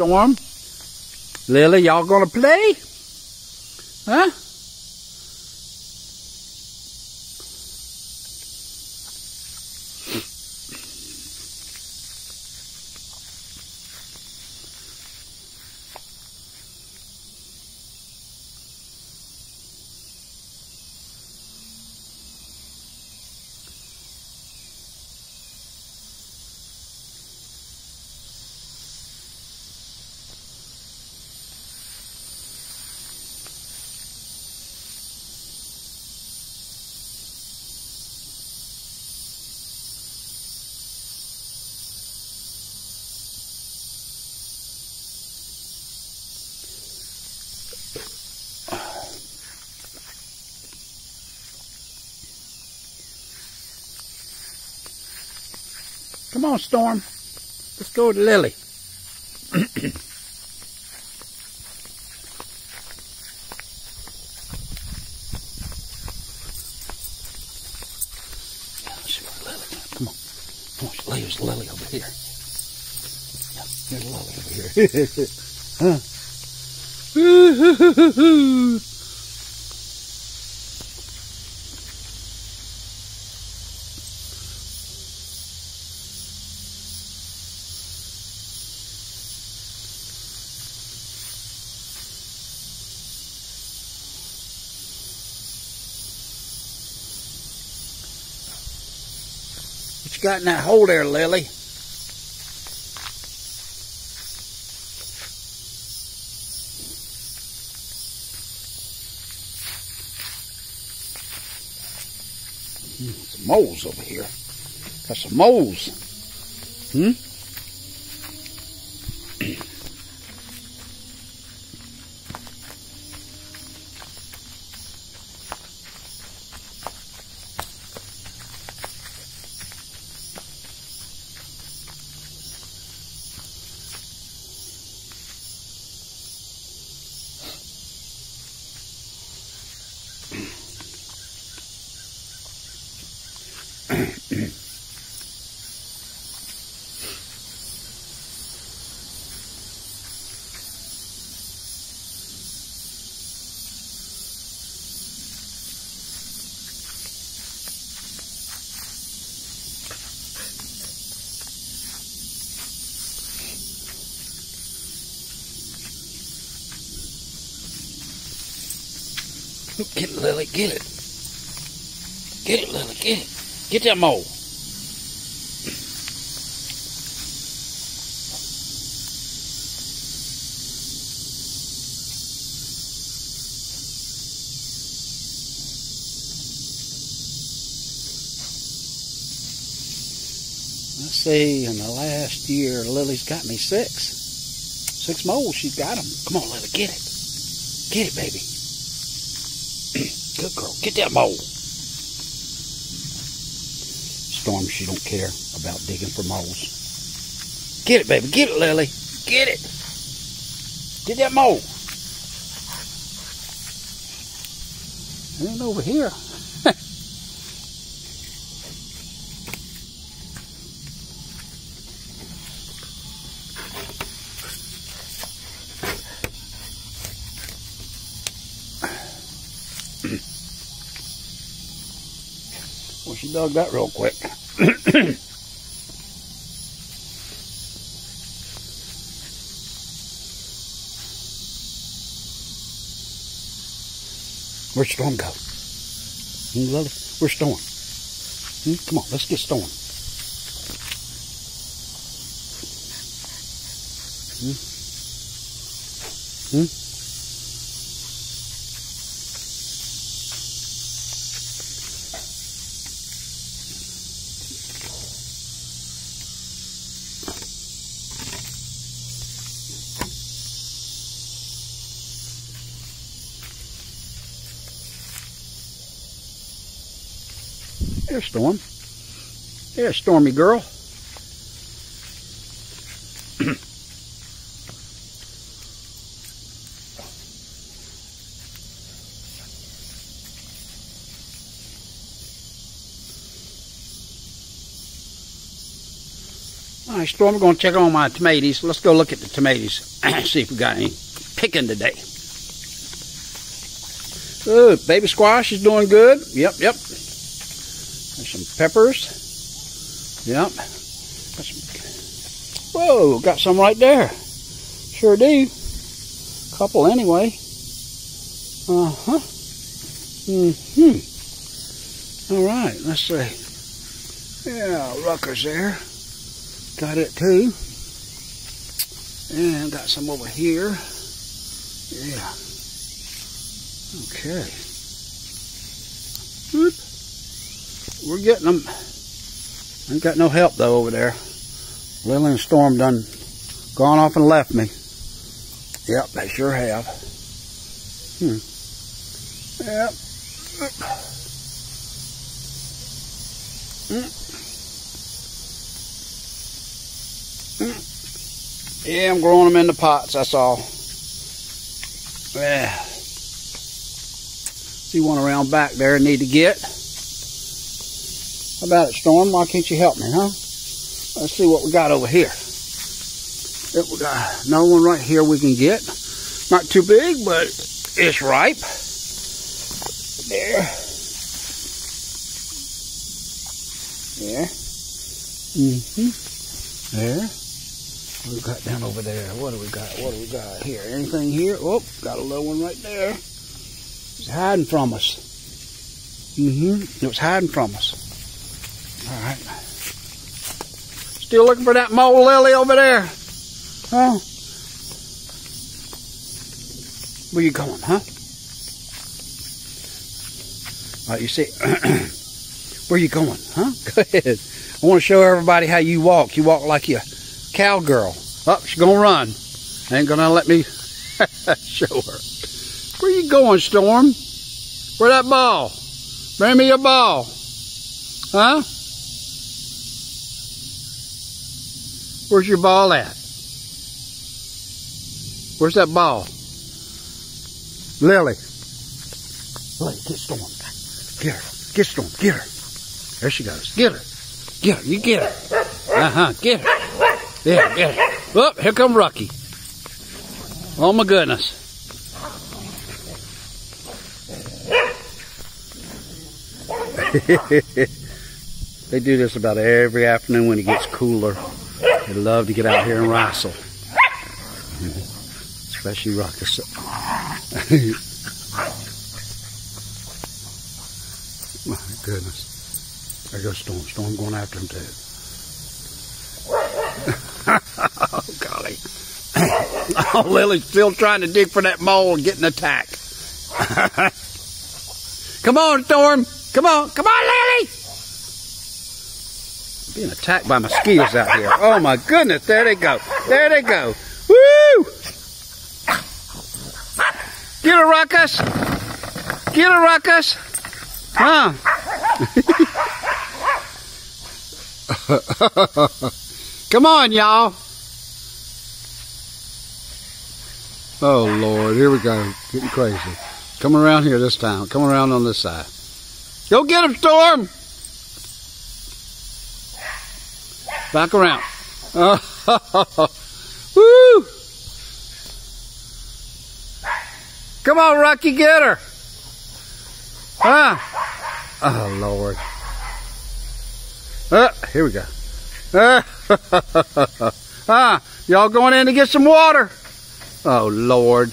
Storm. Lily, y'all gonna play? Huh? Come on, Storm. Let's go to Lily. see where Lily went. Come on. Come on, there's Lily over here. Yeah, there's Lily over here. huh? You got in that hole there, Lily? Hmm, some moles over here. Got some moles. Hmm? Get it, Lily, get it. Get it, Lily, get it. Get that mole. Let's see, in the last year, Lily's got me six. Six moles, she's got them. Come on, Lily, get it. Get it, baby. Good girl, get that mole. Storm, she don't care about digging for moles. Get it, baby, get it, Lily. Get it. Get that mole. And over here. Dug that real quick. Where's Storm go? Where's Storm? Hmm, come on, let's get Storm. Hmm? Hmm? There's Storm. There's Stormy girl. All right, Storm, we're going to check on my tomatoes. Let's go look at the tomatoes. See if we got any picking today. Ooh, baby squash is doing good. Yep, yep. There's some peppers. Yep. Got some, whoa, got some right there. Sure do. Couple anyway. Uh-huh. Mm-hmm. All right, let's see. Yeah, Ruckus there. Got it too. And got some over here. Yeah. Okay. We're getting them. Ain't got no help though over there. Lily and Storm done gone off and left me. Yep, they sure have. Hmm. Yep. Mm. Mm. Yeah, I'm growing them in the pots, that's all. Yeah. See one around back there I need to get. How about it, Storm? Why can't you help me, huh? Let's see what we got over here. We got another one right here we can get. Not too big, but it's ripe. There. There. Mm-hmm. There. What we got down over there? What do we got? What do we got here? Anything here? Oh, got a little one right there. It's hiding from us. Mm-hmm. It was hiding from us. All right. Still looking for that mole lily over there? Huh? Where you going, huh? All right, you see, where you going, huh? Go ahead. I want to show everybody how you walk. You walk like you cowgirl. Oh, she's gonna run. Ain't gonna let me show her. Where you going, Storm? Where that ball? Bring me your ball. Huh? Where's your ball at? Where's that ball? Lily. Lily, get Storm. Get her. Get Storm. Get her. There she goes. Get her. Get her. You get her. Uh-huh. Get her. There, get her. Oh, here come Rocky. Oh my goodness. they do this about every afternoon when it gets cooler. They love to get out here and wrestle. Especially Ruckus. My goodness. There goes Storm. Storm going after him too. oh, golly. oh, Lily's still trying to dig for that mole and getting attacked. Come on, Storm. Come on. Come on. Being attacked by mosquitoes out here. Oh, my goodness. There they go. There they go. Woo! Get a ruckus. Get a ruckus. Huh? Come on, y'all. Oh, Lord. Here we go. Getting crazy. Come around here this time. Come around on this side. Go get him, Storm. Back around. Woo! Come on, Rocky, get her. Ah. Oh, Lord. Uh, here we go. Uh, ah, y'all going in to get some water? Oh, Lord.